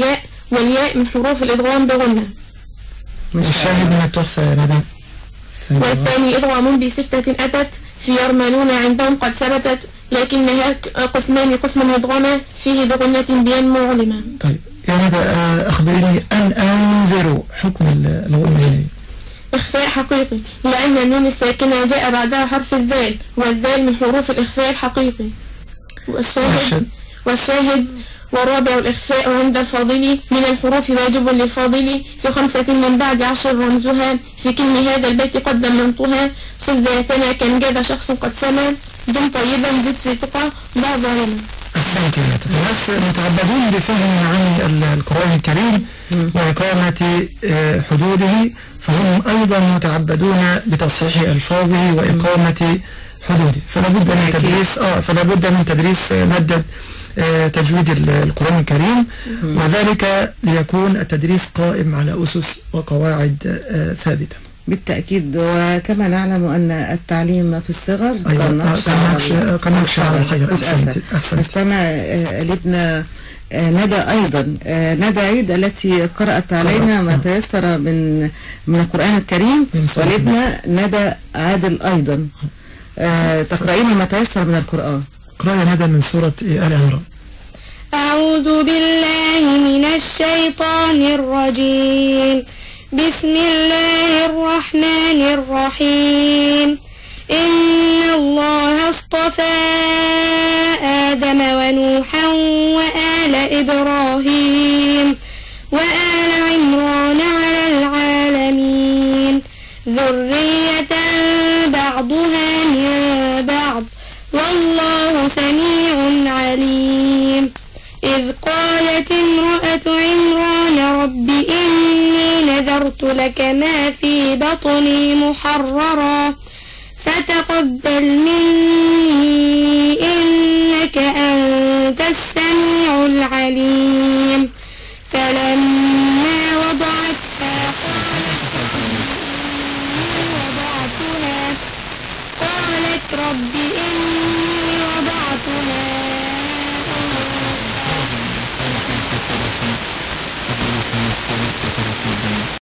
ياء والياء من حروف الإدغام بغنة الشاهد من التحفة يا ندى والثاني إدغام بستة أتت في يرملون عندهم قد ثبتت لكنها قسمان قسم إدغام فيه بغنة بينمو علما طيب يا ندى آه، أخبريني أن أنذروا حكم الغنة إخفاء حقيقي لأن النون الساكنة جاء بعدها حرف الذال والذال من حروف الإخفاء الحقيقي. والشاهد والشاهد والرابع الإخفاء عند الفاضل من الحروف واجب للفاضل في خمسة من بعد عشر رمزها. في كلم هذا البيت قد ضمنتها. صف ذاتنا كان جاد شخص قد سمى دم طيبا زد في ثقة. ضع ظالما أحسنت يا الناس متعبدون بفهم معاني القرآن الكريم وإقامة آه، حدوده. فهم أيضا متعبدون بتصحيح ألفاظه وإقامة حدوده. فلا بد من تدريس آه فلا بد من تدريس مادة. تجويد القرآن الكريم. وذلك ليكون التدريس قائم على أسس وقواعد آه، ثابتة. بالتأكيد. وكما نعلم أن التعليم في الصغر أيوة كنقش على الحجر. أحسنت أحسنت. نستمع آه، لابن ندى أيضا. ندى عيد التي قرأت علينا ما تيسر من من القرآن الكريم. ولابن ندى عادل أيضا. تقرأين ما تيسر من القرآن. اقرأي ندى من سورة آل عمران. أعوذ بالله من الشيطان الرجيم. بسم الله الرحمن الرحيم. إن الله اصطفى آدم ونوحا وآل إبراهيم وآل عمران على العالمين. ذرية بعضها والله سميع عليم. إذ قالت امرأة عمران رب إني نذرت لك ما في بطني محررا فتقبل مني